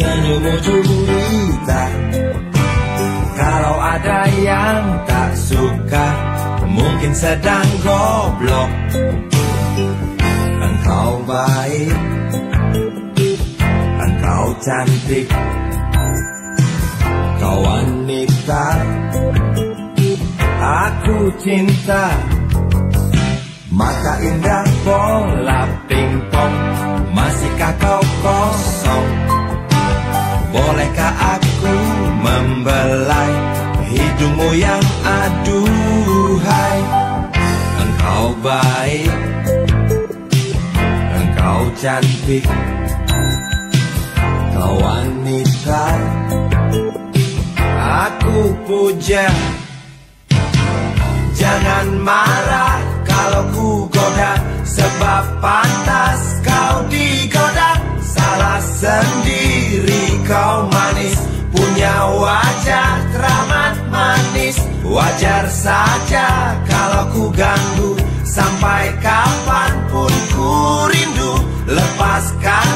senyummu cerita Kalau ada yang tak suka Mungkin sedang goblok. Engkau baik Engkau cantik. Kau wanita Aku cinta. Mata indah bola pingpong Masihkah kau kosong Bolehkah aku membelai Hidungmu yang aduhai? Engkau baik Engkau cantik Kau wanita. Aku puja. Jangan marah Punya wajah teramat manis Wajar saja kalau ku ganggu. Sampai kapan pun ku rindu Lepaskan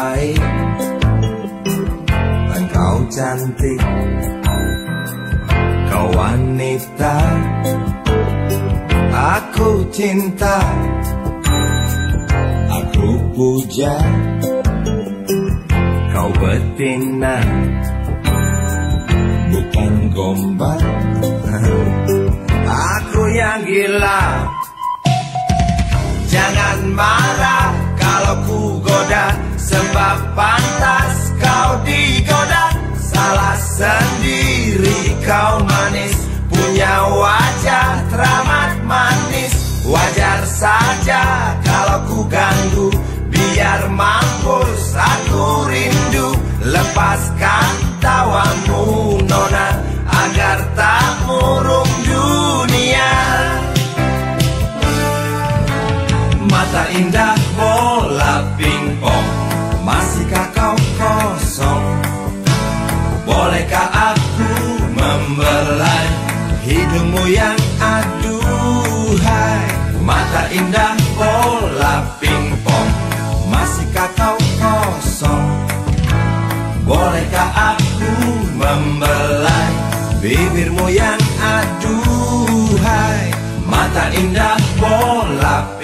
Baik Engkau cantik Kau wanita Aku cinta Aku puja. Kau betina Bukan gombal Aku yang gila sendiri kau manis Punya wajah teramat manis. Wajar saja kalau ku ganggu Biar mampus aku rindu. Lepaskan tawamu nona Agar tak murung dunia. Mata indah bola pingpong Hidungmu yang aduhai. Mata indah bola pingpong. Masihkah kau kosong? Bolehkah aku membelai Bibirmu yang aduhai? Mata indah bola pingpong